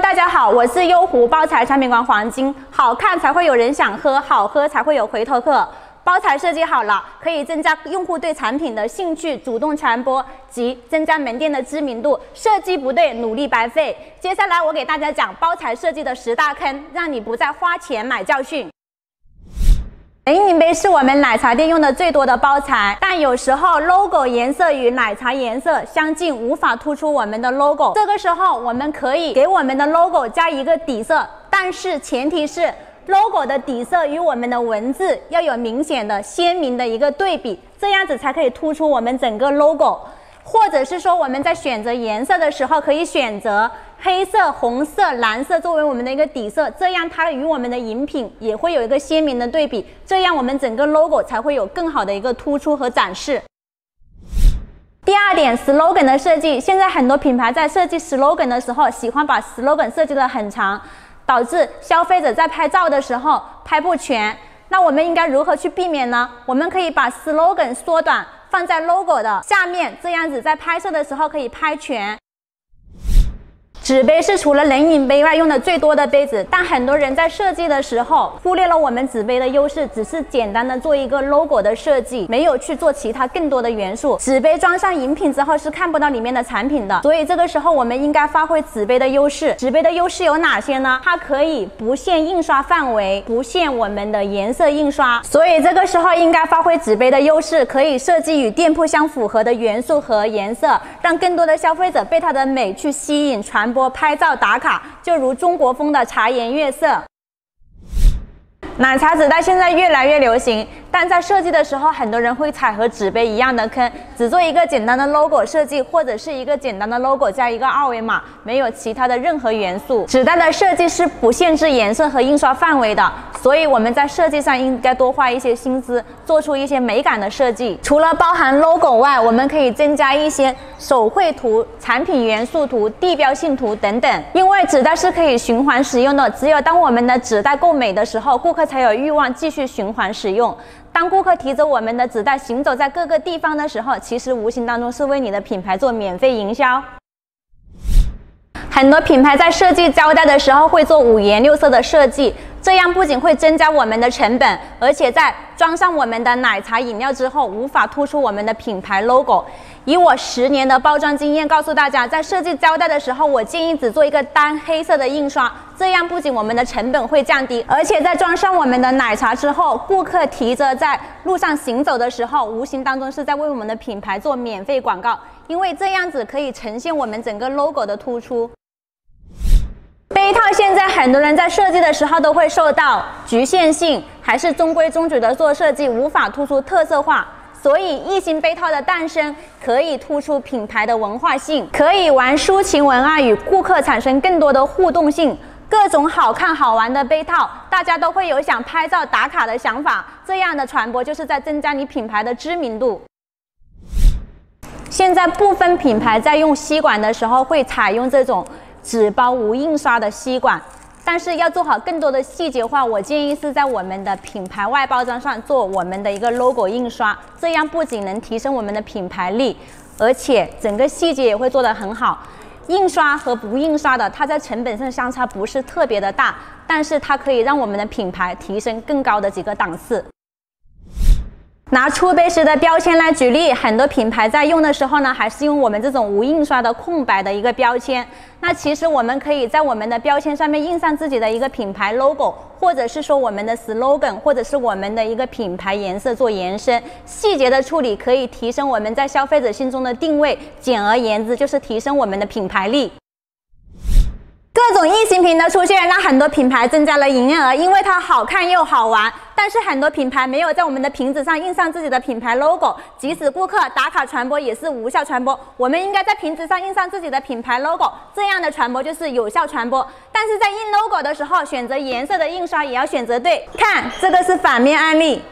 大家好，我是优湖包材产品官黄金。好看才会有人想喝，好喝才会有回头客。包材设计好了，可以增加用户对产品的兴趣，主动传播及增加门店的知名度。设计不对，努力白费。接下来我给大家讲包材设计的十大坑，让你不再花钱买教训。冷饮杯是我们奶茶店用的最多的包材，但有时候 logo 颜色与奶茶颜色相近，无法突出我们的 logo。这个时候，我们可以给我们的 logo 加一个底色，但是前提是 logo 的底色与我们的文字要有明显的、鲜明的一个对比，这样子才可以突出我们整个 logo。或者是说我们在选择颜色的时候，可以选择黑色、红色、蓝色作为我们的一个底色，这样它与我们的饮品也会有一个鲜明的对比，这样我们整个 logo 才会有更好的一个突出和展示。第二点，slogan 的设计，现在很多品牌在设计 slogan 的时候，喜欢把 slogan 设计的很长，导致消费者在拍照的时候拍不全。那我们应该如何去避免呢？我们可以把 slogan 缩短。放在 logo 的下面，这样子在拍摄的时候可以拍全。纸杯是除了冷饮杯外用的最多的杯子，但很多人在设计的时候忽略了我们纸杯的优势，只是简单的做一个 logo 的设计，没有去做其他更多的元素。纸杯装上饮品之后是看不到里面的产品的，所以这个时候我们应该发挥纸杯的优势。纸杯的优势有哪些呢？它可以不限印刷范围，不限我们的颜色印刷，所以这个时候应该发挥纸杯的优势，可以设计与店铺相符合的元素和颜色，让更多的消费者被它的美去吸引传。播拍照打卡，就如中国风的茶颜悦色。奶茶纸袋现在越来越流行，但在设计的时候，很多人会踩和纸杯一样的坑，只做一个简单的 logo 设计，或者是一个简单的 logo 加一个二维码，没有其他的任何元素。纸袋的设计是不限制颜色和印刷范围的，所以我们在设计上应该多花一些心思，做出一些美感的设计。除了包含 logo 外，我们可以增加一些手绘图、产品元素图、地标性图等等。因为纸袋是可以循环使用的，只有当我们的纸袋够美的时候，顾客。才有欲望继续循环使用。当顾客提着我们的纸袋行走在各个地方的时候，其实无形当中是为你的品牌做免费营销。很多品牌在设计胶带的时候会做五颜六色的设计，这样不仅会增加我们的成本，而且在装上我们的奶茶饮料之后，无法突出我们的品牌 logo。以我十年的包装经验告诉大家，在设计胶带的时候，我建议只做一个单黑色的印刷，这样不仅我们的成本会降低，而且在装上我们的奶茶之后，顾客提着在路上行走的时候，无形当中是在为我们的品牌做免费广告，因为这样子可以呈现我们整个 logo 的突出。杯套现在很多人在设计的时候都会受到局限性，还是中规中矩的做设计，无法突出特色化。所以，异形杯套的诞生可以突出品牌的文化性，可以玩抒情文案，与顾客产生更多的互动性。各种好看好玩的杯套，大家都会有想拍照打卡的想法。这样的传播就是在增加你品牌的知名度。现在部分品牌在用吸管的时候会采用这种纸包无印刷的吸管。但是要做好更多的细节化，我建议是在我们的品牌外包装上做我们的一个 logo 印刷，这样不仅能提升我们的品牌力，而且整个细节也会做得很好。印刷和不印刷的，它在成本上相差不是特别的大，但是它可以让我们的品牌提升更高的几个档次。拿出杯时的标签来举例，很多品牌在用的时候呢，还是用我们这种无印刷的空白的一个标签。那其实我们可以在我们的标签上面印上自己的一个品牌 logo，或者是说我们的 slogan，或者是我们的一个品牌颜色做延伸。细节的处理可以提升我们在消费者心中的定位。简而言之，就是提升我们的品牌力。各种异形瓶的出现，让很多品牌增加了营业额，因为它好看又好玩。但是很多品牌没有在我们的瓶子上印上自己的品牌 logo，即使顾客打卡传播也是无效传播。我们应该在瓶子上印上自己的品牌 logo，这样的传播就是有效传播。但是在印 logo 的时候，选择颜色的印刷也要选择对。看，这个是反面案例，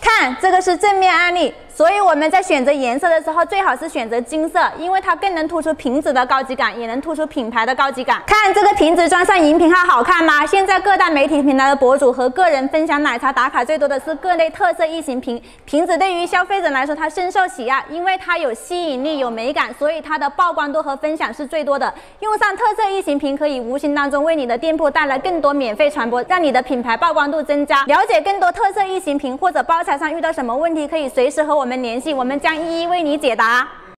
看这个是正面案例。所以我们在选择颜色的时候，最好是选择金色，因为它更能突出瓶子的高级感，也能突出品牌的高级感。看这个瓶子装上饮品号好看吗？现在各大媒体平台的博主和个人分享奶茶打卡最多的是各类特色异形瓶，瓶子对于消费者来说，它深受喜爱，因为它有吸引力、有美感，所以它的曝光度和分享是最多的。用上特色异形瓶，可以无形当中为你的店铺带来更多免费传播，让你的品牌曝光度增加。了解更多特色异形瓶或者包材上遇到什么问题，可以随时和我我们联系，我们将一一为你解答。